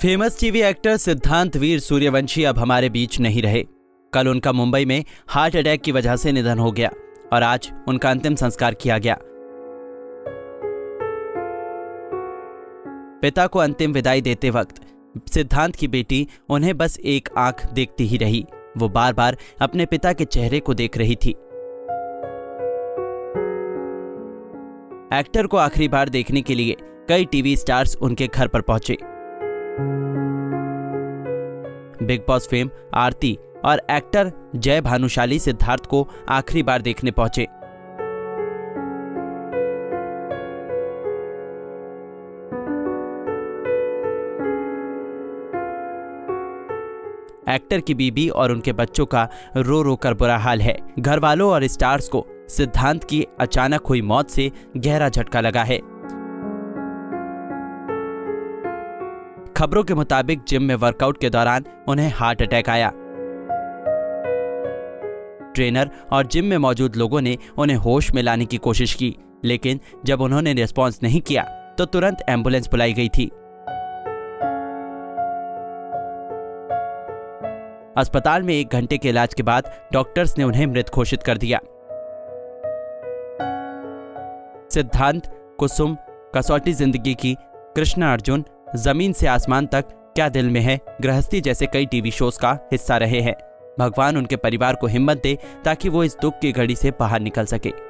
Famous TV actor सिद्धांत वीर सूर्यवंशी अब हमारे बीच नहीं रहे। कल उनका मुंबई में हार्ट अटैक की वजह से निधन हो गया और आज उनका अंतिम संस्कार किया गया। पिता को अंतिम विदाई देते वक्त सिद्धांत की बेटी उन्हें बस एक आँख देखती ही रही। वो बार बार अपने पिता के चेहरे को देख रही थी। एक्टर को आखिरी बार देखने के लिए कई टीवी स्टार्स उनके घर पर पहुँचे। बिग बॉस फेम, आरती और एक्टर जय भानुशाली सिद्धार्थ को आखिरी बार देखने पहुँचे। एक्टर की बीबी और उनके बच्चों का रो रो कर बुरा हाल है। घर वालों और स्टार्स को सिद्धांत की अचानक हुई मौत से गहरा झटका लगा है। खबरों के मुताबिक जिम में वर्कआउट के दौरान उन्हें हार्ट अटैक आया। ट्रेनर और जिम में मौजूद लोगों ने उन्हें होश में लाने की कोशिश की, लेकिन जब उन्होंने रिस्पॉन्स नहीं किया तो तुरंत एंबुलेंस बुलाई गई थी। अस्पताल में एक घंटे के इलाज के बाद डॉक्टर्स ने उन्हें मृत घोषित कर दिया। सिद्धांत, कुसुम, कसौटी ज़िंदगी की, कृष्ण अर्जुन, ज़मीन से आसमान तक क्या दिल में है? गृहस्थी जैसे कई टीवी शोज़ का हिस्सा रहे हैं। भगवान उनके परिवार को हिम्मत दे ताकि वो इस दुख की घड़ी से बाहर निकल सके।